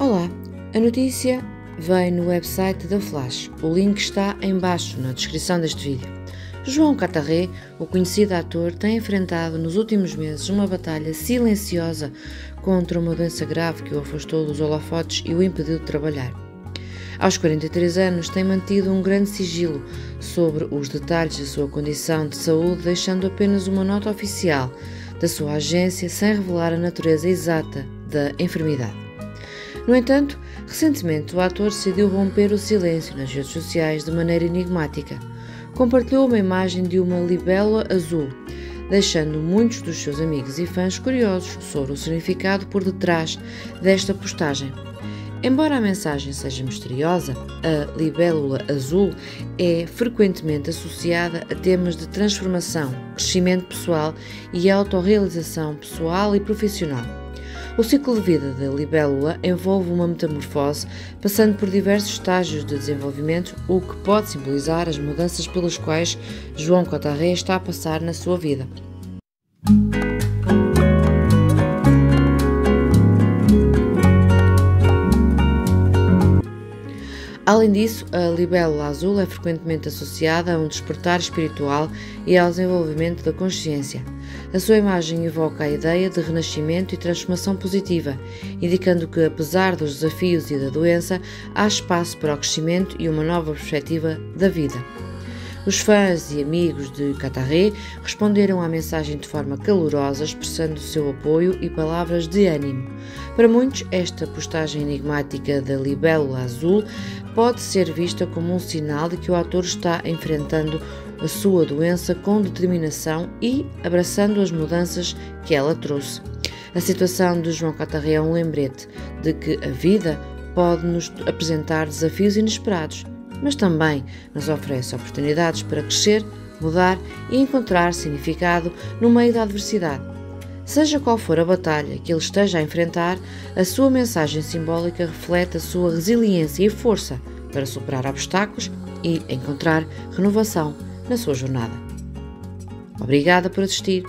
Olá, a notícia vem no website da Flash. O link está embaixo na descrição deste vídeo. João Catarré, o conhecido ator, tem enfrentado nos últimos meses uma batalha silenciosa contra uma doença grave que o afastou dos holofotes e o impediu de trabalhar. Aos 43 anos, tem mantido um grande sigilo sobre os detalhes da sua condição de saúde, deixando apenas uma nota oficial da sua agência sem revelar a natureza exata da enfermidade. No entanto, recentemente o ator decidiu romper o silêncio nas redes sociais de maneira enigmática. Compartilhou uma imagem de uma libélula azul, deixando muitos dos seus amigos e fãs curiosos sobre o significado por detrás desta postagem. Embora a mensagem seja misteriosa, a libélula azul é frequentemente associada a temas de transformação, crescimento pessoal e autorrealização pessoal e profissional. O ciclo de vida da libélula envolve uma metamorfose, passando por diversos estágios de desenvolvimento, o que pode simbolizar as mudanças pelas quais João Cotarré está a passar na sua vida. Além disso, a libélula azul é frequentemente associada a um despertar espiritual e ao desenvolvimento da consciência. A sua imagem evoca a ideia de renascimento e transformação positiva, indicando que, apesar dos desafios e da doença, há espaço para o crescimento e uma nova perspectiva da vida. Os fãs e amigos de Catarré responderam à mensagem de forma calorosa, expressando o seu apoio e palavras de ânimo. Para muitos, esta postagem enigmática da libélula azul pode ser vista como um sinal de que o ator está enfrentando a sua doença com determinação e abraçando as mudanças que ela trouxe. A situação de João Catarré é um lembrete de que a vida pode nos apresentar desafios inesperados mas também nos oferece oportunidades para crescer, mudar e encontrar significado no meio da adversidade. Seja qual for a batalha que ele esteja a enfrentar, a sua mensagem simbólica reflete a sua resiliência e força para superar obstáculos e encontrar renovação na sua jornada. Obrigada por assistir